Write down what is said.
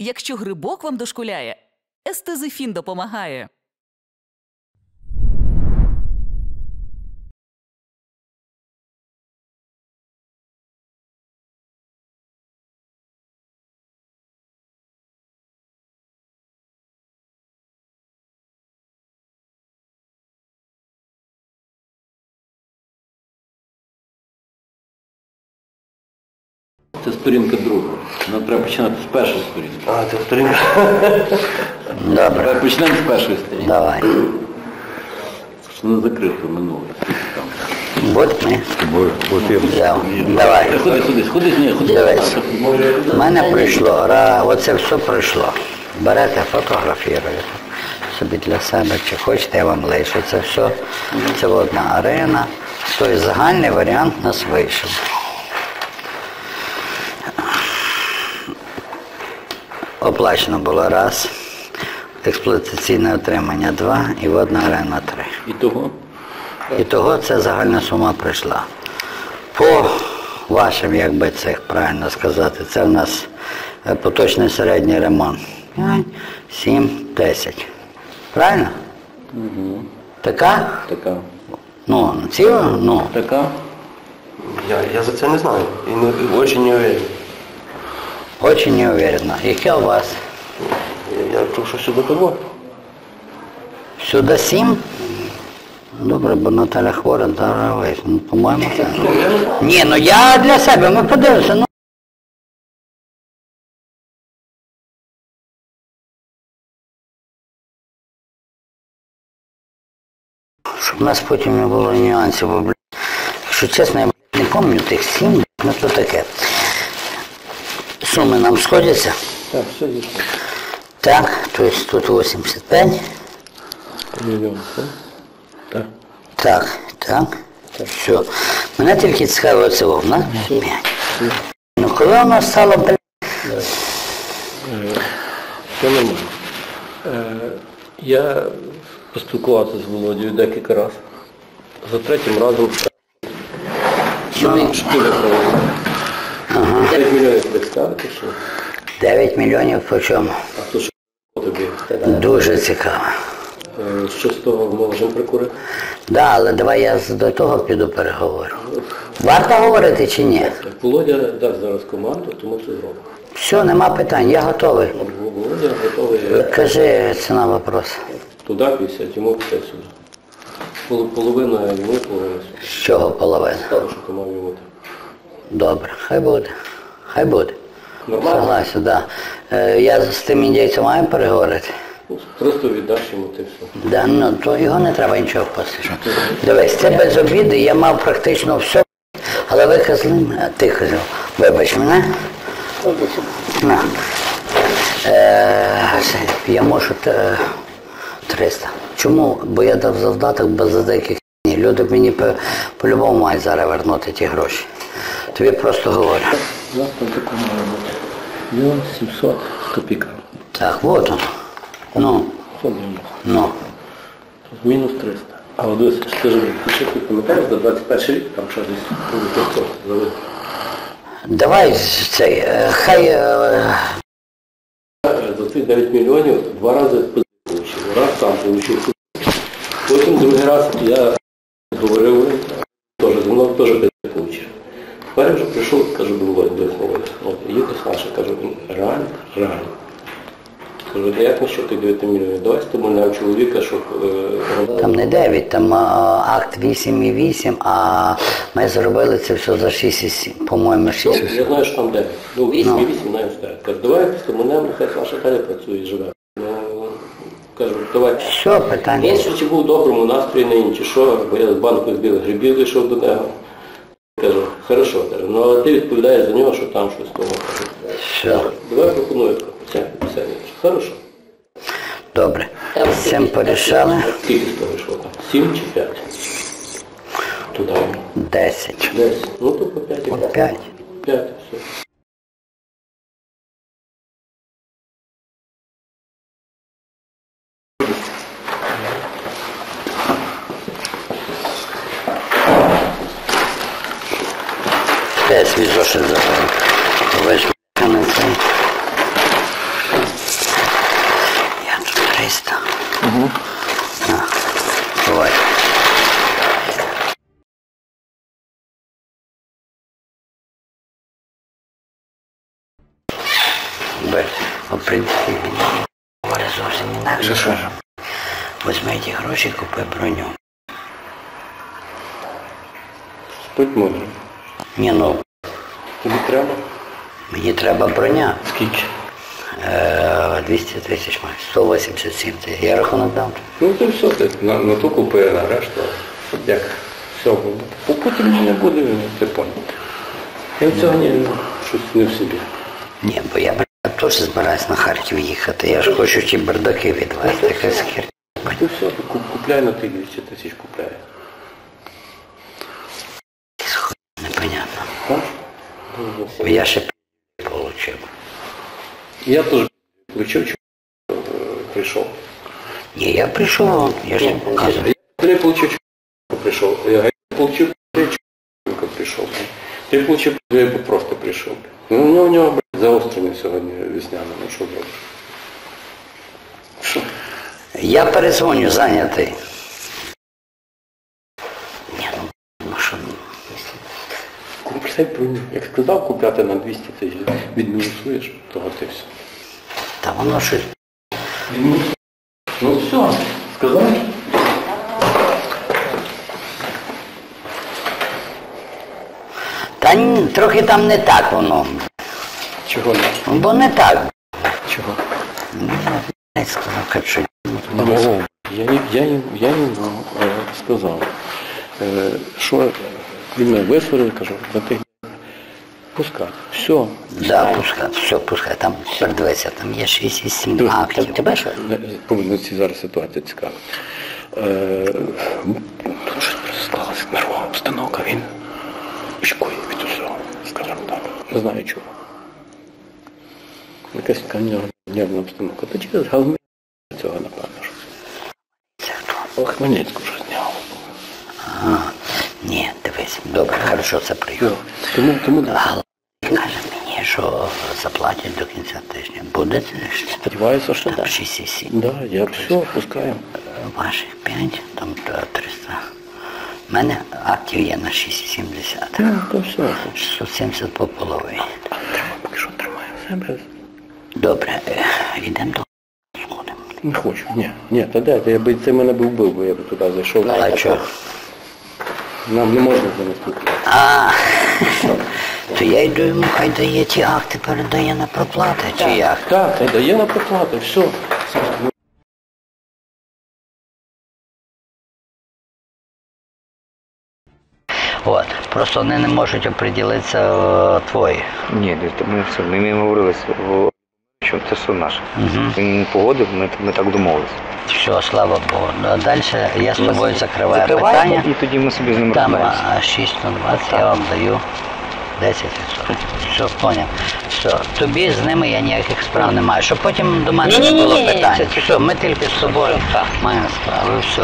Якщо грибок вам дошкуляє, естезифін допомагає. Це сторінка друга. Нам треба починати з першої сторінки. А, це сторінка. Добре, почнемо з першої сторінки. давай. Що не закрито минуле. Будь ми. Взяв. Давай. Ходи, ходи, ходи, ні, ходи. Дивись. У мене прийшло, ра, оце все пройшло. Берете, фотографіруєте собі для себе, чи хочете, я вам лишу. Це все, це одна арена. Тобто загальний варіант нас вийшов. Оплачено було раз, експлуатаційне отримання два і водна арена три. І того. І того це загальна сума прийшла. По вашим, як би це правильно сказати, це в нас е, поточний середній ремонт. 5, 7, 10. Правильно? Угу. Така? Така. Ну, ціла? Ну. Така. Я, я за це не знаю. І не, дуже не уверен. Очень неуверенно. Яке у вас? Я, чув, що сюди того. Сюди 7? Добре, бо Наталя хвора, давай. Ну, по-моєму, так. Ні, ну я для себе, ми подивимося. Ну. Щоб у нас потім не було нюансів, бо, блядь, якщо чесно, я блядь, не пам'ятаю тих сім, блядь, ну то таке. Суми нам сходяться. Так, все зійшло. Так, то есть тут 85. Мільйон. Так. Так, так. Все. Мене тільки цікавить це вовна. Ну коли воно стало, блядь, Все нормально. Е, я поспілкувався з Володією декілька разів. За третім разом Ну, шкіля проводила. 5 мільйонів тобі ставити, що? 9 мільйонів по чому. А то що тобі? Дуже цікаво. Е, Що з того можемо прикурити? Да, але давай я до того піду переговорю. Варто говорити чи ні? Володя дасть зараз команду, то ми це зробимо. Все, нема питань, я готовий. Володя готовий Кажи ціна вопрос. туди 50, йому 50 сюди. Пол- Половина йому, половина. З чого половина? Мав йому. Добре, хай буде. Хай буде. Нормально? Согласен, да. Е, Я з тим індійцем маю переговорити. Просто віддаш йому ти все. Да, ну, то його не треба нічого впасти. Дивись, це без обіди, я мав практично все, але ви козли, а ти козел, вибач мене. На. Е, це, я можу те- 300. Чому? Бо я дав завдаток без деяких ні. Люди мені по- по-любому мають зараз вернути ті гроші. Тобі просто говорю. У нас там таке має бути. Мільйон 700 з копійками. Так, от он. Ну, 190. ну. Мінус 300. А от дивись, скажи мені, ще ти пам'ятаєш за 21 рік, там ще десь буде 500 залили. Давай цей, е, хай. е, Е, За цих 9 мільйонів два рази отримав. Раз сам отримав. Потім другий раз я говорив, теж зі мною теж 5 отримав. Вже прийшов, кажу, до Володя, до Володя. От, їде Саша, кажу, «Він реально, реально. Кажу, «Да як насчет тих 9 мільйонів? Давай стимульнемо чоловіка, щоб е, Там не 9, там а, акт 8,8, а ми зробили це все за 6,7, по-моєму, Ну, 6. я знаю, що там 9. Ну, 8 і 8 навіть так. Кажу, давай стимульнемо, нехай наша Таля працює і живе. Ну, кажу, давай. Все, питання. Він ще чи був в доброму настрої нині, чи що, бо я з банку з білих грибів зайшов до нього. Кажу, хорошо, кажу, ну але ти відповідаєш за нього, що там щось того. Все, Давай пропоную 50, 50. Хорошо. добре. Цим порішали. Скільки з того йшло там? Сім чи п'ять? Туди. 10. 10. Ну то по п'ять. По п'ять. П'ять, все. і зошит зараз. Візьмемо це. Я тут 300. Угу. На, давай. Б. Оприділення. Говорить зовсім інакше. За що? Возьми ті гроші, купи броню. Будь мудрим. Не ну. Тобі треба? мені треба броня. Скільки? Е, 200 тисяч має, 187 тисяч. Я рахунок дам. Ну то все, ти на, на ту купи, на решту. Як все. По Путіну не буде, ти поняв. Я цього не, щось не в собі. Ні, бо я теж збираюсь на Харків їхати. Я ж хочу ті бардаки відвезти. Якась херня. Ну все, купляй на ти 200 тисяч купляй. Непонятно. Так? Бо я ще получив. Я теж включив, чому е, прийшов. Ні, я прийшов, я ж не показував. Я получив, чому прийшов. Я получив чому прийшов. Ти получив, я просто прийшов. Ну, у нього, у нього блядь, заострене сьогодні весняне, ну що зробиш? Я перезвоню, зайнятий. Ні, ну, ну що, ну, Купляй броню. Як сказав купляти на 200 тисяч, відмінусуєш, того ти все. та воно щось. Ну все, сказав. Та ні, трохи там не так воно. Чого не? Бо не так. Чого? Ну, я сказав, хоч що. О, я, їм- я, їм- я їм е, сказав, е, що він мене висварив, кажу, на тих пускай. Все. Да, пускай, все, пускай. Там передивися, там є 6,7 актів. Тебе що? Повинна ці зараз ситуація цікава. Е, тут щось просто склалася нервова обстановка, він очкує від усього, скажімо так. Не знаю чого. Якась така нервна- нервна обстановка. Та через галми цього, напевно. що. Це хто? О, Хмельницьку вже зняв. А, ні, дивись, добре, хорошо, це прийом. Тому, тому Але каже мені, Що заплатять до кінця тижня. Буде сподіваюся, що так. 6,7. Да, я все, пускаємо. Ваших 5, там 300. У мене актів є на 6,70. Ну, то все. 670 по половині. Поки що тримаю себе. Добре, е, йдемо до сходимо. Не хочу. Ні, ні, та де, я би це мене би вбив, бо я б туди зайшов. А що? Нам не можна з ними спілкуватися. А, то я йду йому, хай дає ті акти, передає на проплати, чи як? Так, та дає на проплату, все. От, просто вони не можуть оприділитися о, твої. Ні, ми все, ми їм говорилися, що це все наше. Мгм. Він погодив, ми, ми так домовилися. Все, слава Богу. Ну, а далі я з тобою закриваю Закриваємо, питання. і тоді ми собі з ним Там розберемося. а, 6 на 20 я вам даю 10%. Все, поняв. Все, тобі з ними я ніяких справ не маю. Щоб потім до мене не було питань. Все, ми тільки з собою маємо справу. Все.